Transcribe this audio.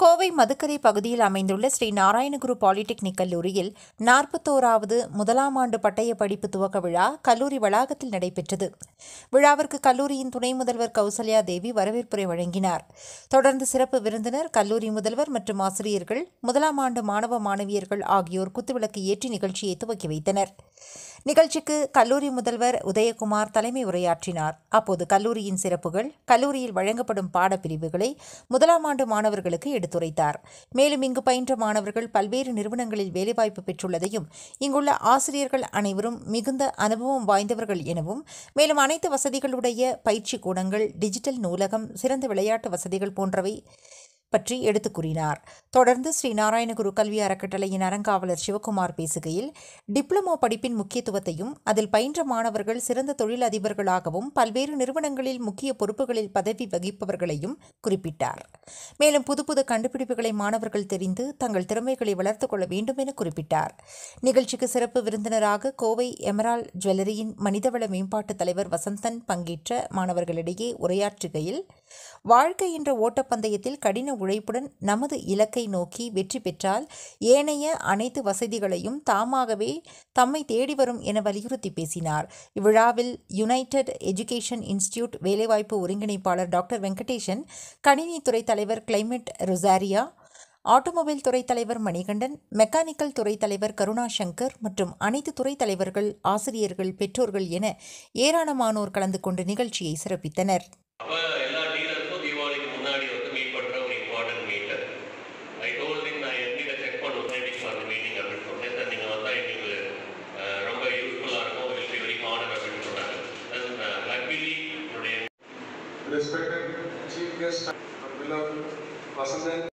conozco Kovai Madukkarai பகுதியில் அமைந்துள்ள Sri Narayana Guru polytechnic கல்லூரியில் நாற்பத்தோராவது முதலாம் ஆண்டு பட்டய படிப்பு துவக்க விழா கல்லூரி வளாகத்தில் நடைபெற்றது. விழாவிற்கு கல்லூரியின் துணை முதல்வர் கௌசல்யா தேவி வரவேற்புரை வழங்கினார். தொடர்ந்து சிறப்பு விருந்தினர் கல்லூரி முதல்வர் மற்றும் ஆசிரியர்கள் முதலாம் ஆண்டு மாணவ மாணவியர்கள் ஆகியோர் குத்துவிளக்கு ஏற்றி நிகழ்ச்சியை துவக்கி வைத்தனர். நிகழ்ச்சிக்கு கல்லூரி முதல்வர் உதயகுமார் தலைமை உரையாற்றினார். அப்போது கல்லூரியின் சிறப்புகள் கல்லூரியில் வழங்கப்படும் பாடப்பிரிவுகளை முதலாம் ஆண்டு மாணவர்களுக்கு எடுத்துரை எடுத்துரைத்தார் மேலும் இங்கு பயின்ற மாணவர்கள் பல்வேறு நிறுவனங்களில் வேலைவாய்ப்பு பெற்றுள்ளதையும் இங்குள்ள ஆசிரியர்கள் அனைவரும் மிகுந்த அனுபவம் வாய்ந்தவர்கள் எனவும் மேலும் அனைத்து வசதிகளுடைய பயிற்சி கூடங்கள் டிஜிட்டல் நூலகம் சிறந்த விளையாட்டு வசதிகள் போன்றவை பற்றி எடுத்து கூறினார். தொடர்ந்து ஸ்ரீ நாராயணகுரு கல்வி அறக்கட்டளையின் அறங்காவலர் சிவகுமார் பேசுகையில் டிப்ளமோ படிப்பின் முக்கியத்துவத்தையும் அதில் பயின்ற மாணவர்கள் சிறந்த தொழில் அதிபர்களாகவும் பல்வேறு நிறுவனங்களில் முக்கிய பொறுப்புகளில் பதவி வகிப்பவர்களையும் குறிப்பிட்டார். மேலும் புது புது கண்டுபிடிப்புகளை மாணவர்கள் தெரிந்து தங்கள் திறமைகளை வளர்த்துக் கொள்ள வேண்டும் என குறிப்பிட்டார். நிகழ்ச்சிக்கு சிறப்பு விருந்தினராக கோவை எமரால் ஜுவல்லரியின் மனிதவள மேம்பாட்டு தலைவர் வசந்தன் பங்கேற்ற மாணவர்களிடையே உரையாற்றுகையில் வாழ்க்கை என்ற ஓட்டப்பந்தயத்தில் கடின உழைப்புடன் நமது இலக்கை நோக்கி வெற்றி பெற்றால் ஏனைய அனைத்து வசதிகளையும் தாமாகவே தம்மை தேடி வரும் என வலியுறுத்தி பேசினார். இவ்விழாவில் யுனைடெட் எஜுகேஷன் இன்ஸ்டிடியூட் வேலைவாய்ப்பு ஒருங்கிணைப்பாளர் டாக்டர் வெங்கடேஷன் கணினித்துறை தலைவர் கிளைமேட் ரொசாரியா ஆட்டோமொபைல் துறை தலைவர் மணிகண்டன் மெக்கானிக்கல் துறை தலைவர் கருணா சங்கர் மற்றும் அனைத்து துறை தலைவர்கள் ஆசிரியர்கள் பெற்றோர்கள் என ஏராளமானோர் கலந்து கொண்டு நிகழ்ச்சியை சிறப்பித்தனர். Respected chief guest, our beloved Vasandan